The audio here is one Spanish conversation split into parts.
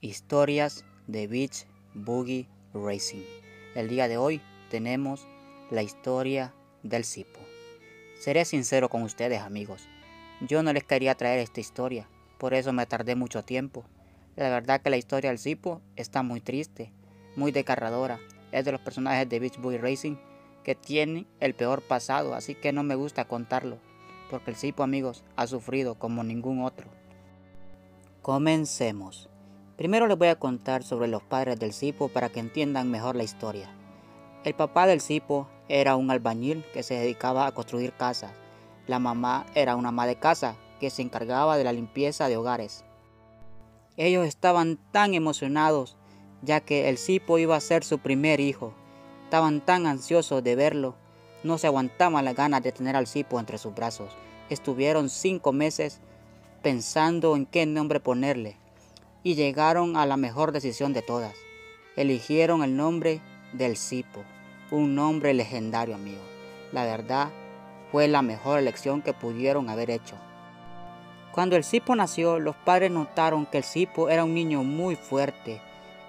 Historias de Beach Boogie Racing. El día de hoy tenemos la historia del Cipo. Seré sincero con ustedes amigos, yo no les quería traer esta historia, por eso me tardé mucho tiempo. La verdad que la historia del Cipo está muy triste, muy desgarradora. Es de los personajes de Beach Boogie Racing que tienen el peor pasado, así que no me gusta contarlo, porque el Cipo amigos ha sufrido como ningún otro. Comencemos. Primero les voy a contar sobre los padres del Cipo para que entiendan mejor la historia. El papá del Cipo era un albañil que se dedicaba a construir casas. La mamá era una ama de casa que se encargaba de la limpieza de hogares. Ellos estaban tan emocionados ya que el Cipo iba a ser su primer hijo. Estaban tan ansiosos de verlo, no se aguantaban las ganas de tener al Cipo entre sus brazos. Estuvieron cinco meses pensando en qué nombre ponerle y llegaron a la mejor decisión de todas. Eligieron el nombre del Cipo, un nombre legendario, amigo. La verdad, fue la mejor elección que pudieron haber hecho. Cuando el Cipo nació, los padres notaron que el Cipo era un niño muy fuerte,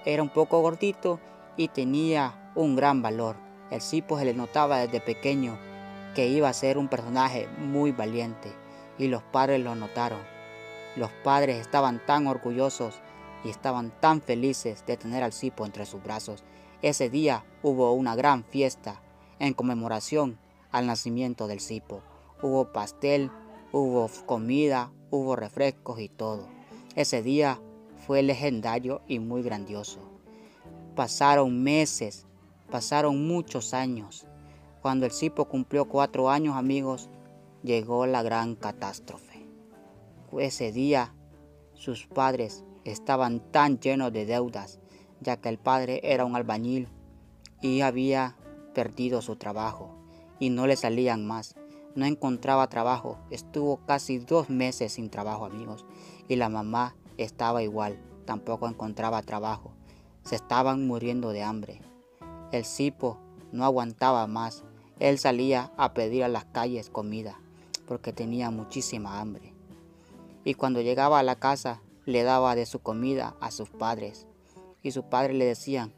era un poco gordito y tenía un gran valor. El Cipo se le notaba desde pequeño que iba a ser un personaje muy valiente y los padres lo notaron. Los padres estaban tan orgullosos y estaban tan felices de tener al Cipo entre sus brazos. Ese día hubo una gran fiesta en conmemoración al nacimiento del Cipo. Hubo pastel, hubo comida, hubo refrescos y todo. Ese día fue legendario y muy grandioso. Pasaron meses, pasaron muchos años. Cuando el Cipo cumplió cuatro años, amigos, llegó la gran catástrofe. Ese día sus padres estaban tan llenos de deudas, ya que el padre era un albañil y había perdido su trabajo y no le salían más. No encontraba trabajo, estuvo casi dos meses sin trabajo amigos y la mamá estaba igual, tampoco encontraba trabajo. Se estaban muriendo de hambre. El cipo no aguantaba más. Él salía a pedir a las calles comida porque tenía muchísima hambre y cuando llegaba a la casa le daba de su comida a sus padres. Y sus padres le decían,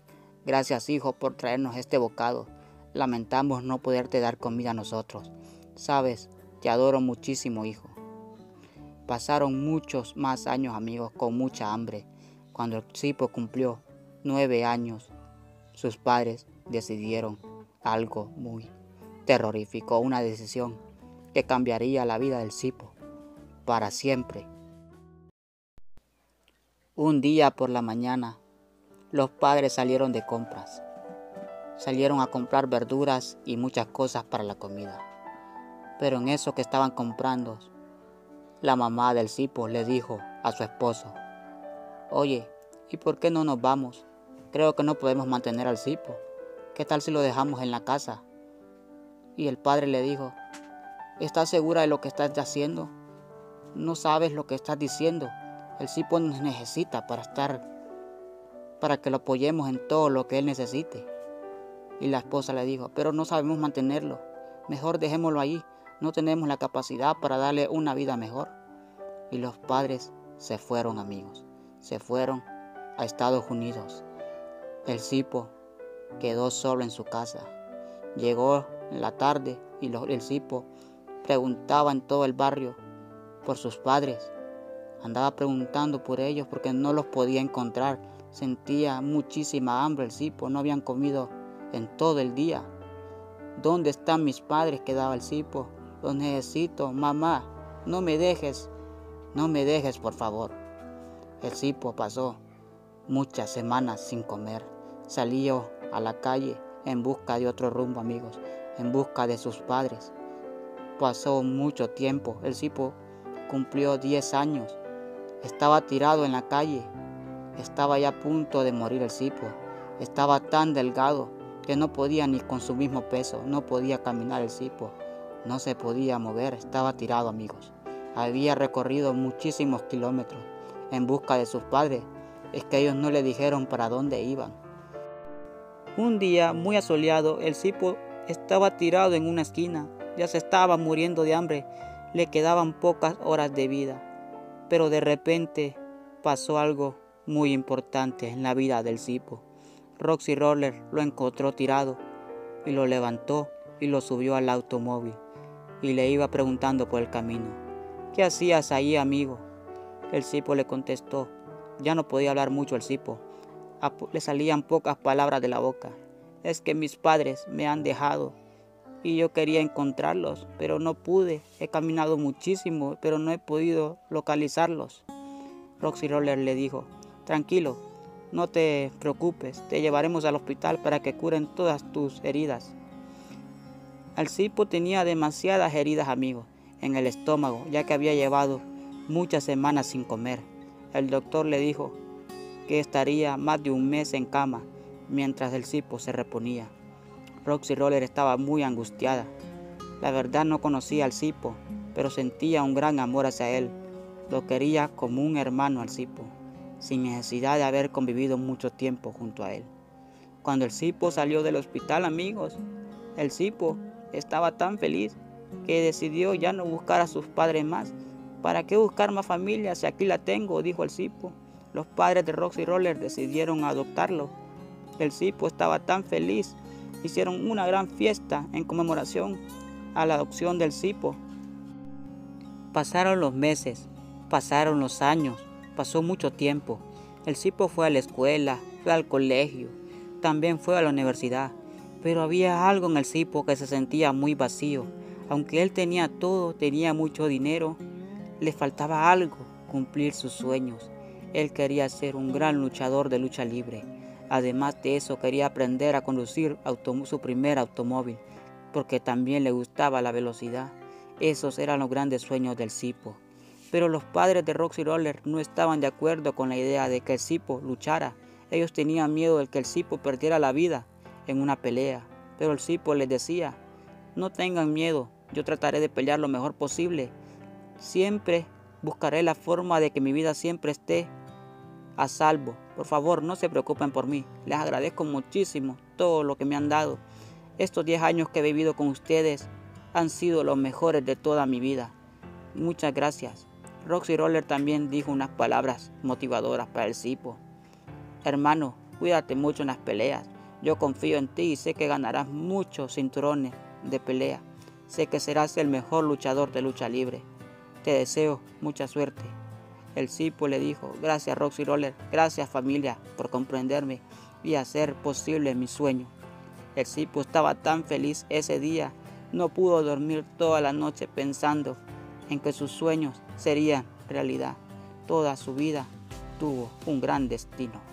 gracias hijo por traernos este bocado. Lamentamos no poderte dar comida a nosotros. Sabes, te adoro muchísimo hijo. Pasaron muchos más años amigos con mucha hambre. Cuando el cipo cumplió nueve años, sus padres decidieron algo muy terrorífico, una decisión que cambiaría la vida del cipo para siempre. Un día por la mañana, los padres salieron de compras. Salieron a comprar verduras y muchas cosas para la comida. Pero en eso que estaban comprando, la mamá del cipo le dijo a su esposo, Oye, ¿y por qué no nos vamos? Creo que no podemos mantener al cipo. ¿Qué tal si lo dejamos en la casa? Y el padre le dijo, ¿estás segura de lo que estás haciendo? No sabes lo que estás diciendo. El Cipo nos necesita para estar, para que lo apoyemos en todo lo que él necesite. Y la esposa le dijo, pero no sabemos mantenerlo. Mejor dejémoslo ahí. No tenemos la capacidad para darle una vida mejor. Y los padres se fueron amigos. Se fueron a Estados Unidos. El Cipo quedó solo en su casa. Llegó en la tarde y el Cipo preguntaba en todo el barrio por sus padres. Andaba preguntando por ellos porque no los podía encontrar. Sentía muchísima hambre el cipo, no habían comido en todo el día. ¿Dónde están mis padres? quedaba el cipo. Los necesito, mamá, no me dejes, no me dejes, por favor. El cipo pasó muchas semanas sin comer. Salió a la calle en busca de otro rumbo, amigos, en busca de sus padres. Pasó mucho tiempo. El cipo cumplió 10 años. Estaba tirado en la calle. Estaba ya a punto de morir el cipo. Estaba tan delgado que no podía ni con su mismo peso, no podía caminar el cipo. No se podía mover, estaba tirado amigos. Había recorrido muchísimos kilómetros en busca de sus padres. Es que ellos no le dijeron para dónde iban. Un día muy asoleado, el cipo estaba tirado en una esquina. Ya se estaba muriendo de hambre le quedaban pocas horas de vida, pero de repente pasó algo muy importante en la vida del Cipo. Roxy Roller lo encontró tirado y lo levantó y lo subió al automóvil y le iba preguntando por el camino. ¿Qué hacías ahí, amigo? El Cipo le contestó. Ya no podía hablar mucho el Cipo. Le salían pocas palabras de la boca. Es que mis padres me han dejado y yo quería encontrarlos, pero no pude. He caminado muchísimo, pero no he podido localizarlos. Roxy Roller le dijo, tranquilo, no te preocupes, te llevaremos al hospital para que curen todas tus heridas. El cipo tenía demasiadas heridas, amigos, en el estómago, ya que había llevado muchas semanas sin comer. El doctor le dijo que estaría más de un mes en cama mientras el cipo se reponía. Roxy Roller estaba muy angustiada. La verdad no conocía al cipo, pero sentía un gran amor hacia él. Lo quería como un hermano al cipo, sin necesidad de haber convivido mucho tiempo junto a él. Cuando el cipo salió del hospital, amigos, el cipo estaba tan feliz que decidió ya no buscar a sus padres más. ¿Para qué buscar más familia si aquí la tengo? dijo el cipo. Los padres de Roxy Roller decidieron adoptarlo. El cipo estaba tan feliz hicieron una gran fiesta en conmemoración a la adopción del cipo. Pasaron los meses, pasaron los años, pasó mucho tiempo. El cipo fue a la escuela, fue al colegio, también fue a la universidad, pero había algo en el cipo que se sentía muy vacío. Aunque él tenía todo, tenía mucho dinero, le faltaba algo, cumplir sus sueños. Él quería ser un gran luchador de lucha libre. Además de eso, quería aprender a conducir su primer automóvil, porque también le gustaba la velocidad. Esos eran los grandes sueños del Cipo. Pero los padres de Roxy Roller no estaban de acuerdo con la idea de que el Cipo luchara. Ellos tenían miedo de que el Cipo perdiera la vida en una pelea. Pero el Cipo les decía, no tengan miedo, yo trataré de pelear lo mejor posible. Siempre buscaré la forma de que mi vida siempre esté a salvo. Por favor, no se preocupen por mí. Les agradezco muchísimo todo lo que me han dado. Estos 10 años que he vivido con ustedes han sido los mejores de toda mi vida. Muchas gracias. Roxy Roller también dijo unas palabras motivadoras para el Cipo. Hermano, cuídate mucho en las peleas. Yo confío en ti y sé que ganarás muchos cinturones de pelea. Sé que serás el mejor luchador de lucha libre. Te deseo mucha suerte. El cipo le dijo, gracias Roxy Roller, gracias familia por comprenderme y hacer posible mi sueño. El cipo estaba tan feliz ese día, no pudo dormir toda la noche pensando en que sus sueños serían realidad. Toda su vida tuvo un gran destino.